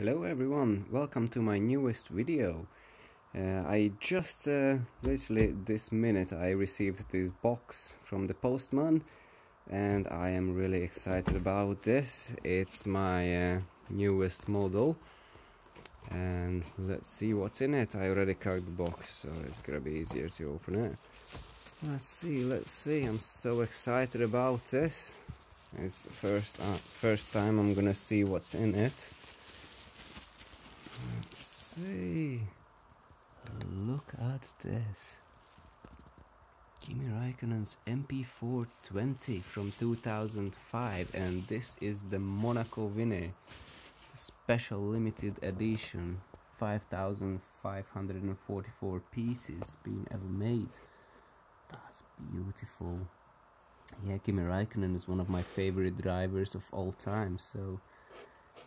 Hello everyone, welcome to my newest video. Uh, I just, uh, literally this minute, I received this box from the postman and I am really excited about this. It's my uh, newest model and let's see what's in it. I already cut the box so it's gonna be easier to open it. Let's see, let's see, I'm so excited about this. It's the first, uh, first time I'm gonna see what's in it. See. Look at this. Kimi Raikkonen's MP4/20 from 2005 and this is the Monaco winner. Special limited edition. 5,544 pieces being ever made. That's beautiful. Yeah, Kimi Raikkonen is one of my favorite drivers of all time, so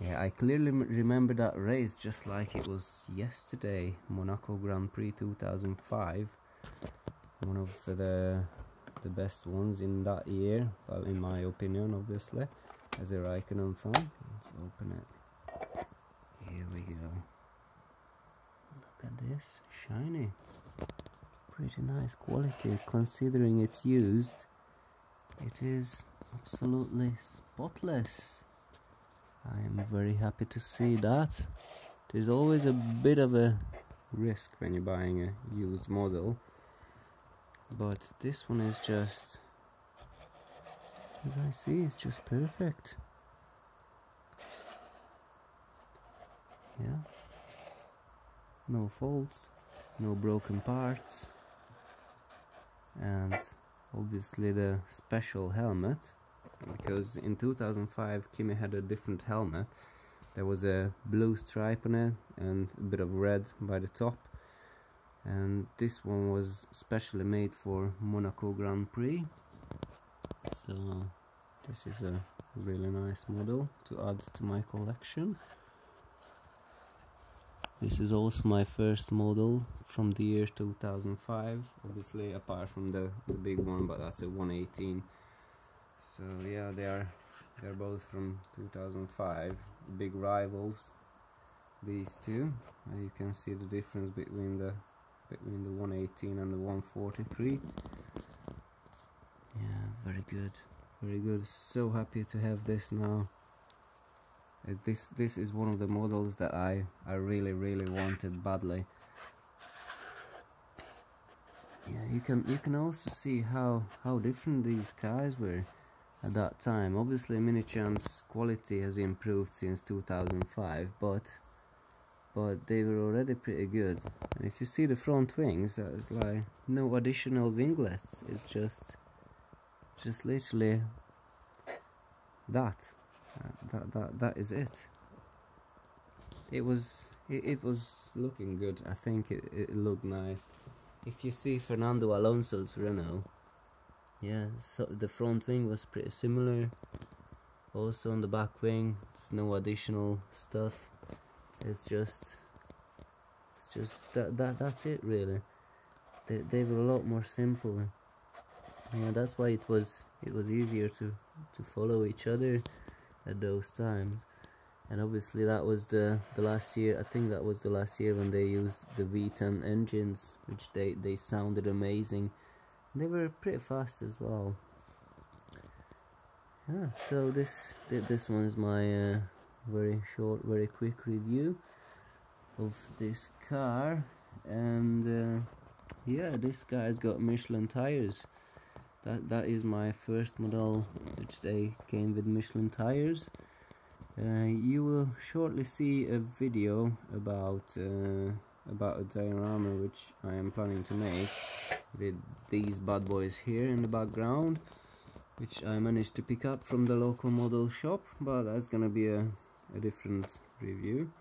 yeah, I clearly remember that race just like it was yesterday, Monaco Grand Prix 2005. One of the the best ones in that year, well, in my opinion, obviously, as a Raikkonen fan. Let's open it. Here we go. Look at this, shiny. Pretty nice quality, considering it's used. It is absolutely spotless. I am very happy to see that. There's always a bit of a risk when you're buying a used model. But this one is just, as I see, it's just perfect. Yeah. No faults, no broken parts. And obviously the special helmet because in 2005 Kimi had a different helmet. There was a blue stripe on it and a bit of red by the top. And this one was specially made for Monaco Grand Prix. So this is a really nice model to add to my collection. This is also my first model from the year 2005 obviously apart from the, the big one but that's a 118 so yeah they are they're both from 2005 big rivals these two. Uh, you can see the difference between the between the 118 and the 143 yeah very good. Very good. So happy to have this now. Uh, this this is one of the models that I I really really wanted badly. Yeah you can you can also see how how different these cars were at that time. Obviously Minichamp's quality has improved since 2005 but but they were already pretty good. And if you see the front wings, there's like no additional winglets. It's just just literally that. That that that is it. It was it, it was looking good. I think it, it looked nice. If you see Fernando Alonso's Renault yeah so the front wing was pretty similar. Also on the back wing it's no additional stuff. It's just it's just that, that that's it really. They, they were a lot more simple. Yeah that's why it was it was easier to to follow each other at those times. And obviously that was the the last year I think that was the last year when they used the V10 engines which they they sounded amazing they were pretty fast as well. Yeah so this this one is my uh, very short very quick review of this car. And uh, yeah this guy's got Michelin tires. That that is my first model which they came with Michelin tires. Uh, you will shortly see a video about uh, about a diorama which I am planning to make with these bad boys here in the background which I managed to pick up from the local model shop but that's gonna be a, a different review.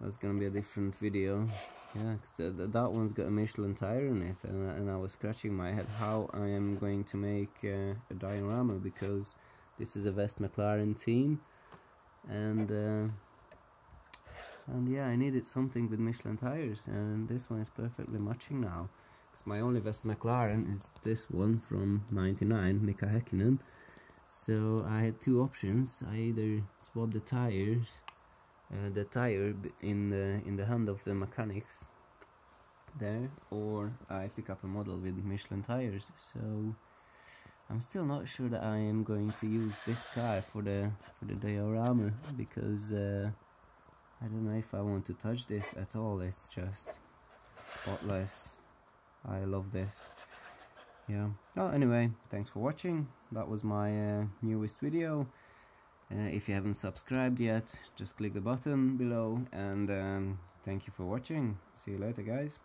That's gonna be a different video. Yeah th th that one's got a Michelin tire in it and, and I was scratching my head how I am going to make uh, a diorama because this is a West McLaren team and uh, and yeah I needed something with Michelin tires and this one is perfectly matching now. Because my only West McLaren is this one from 99 Mika Häkkinen. So I had two options. I either swap the tires uh, the tire in the in the hand of the mechanics there or I pick up a model with Michelin tires. So I'm still not sure that I am going to use this car for the for the diorama because uh, I don't know if I want to touch this at all it's just spotless. I love this. Yeah. Well anyway thanks for watching. That was my uh, newest video. Uh, if you haven't subscribed yet just click the button below and um, thank you for watching. See you later guys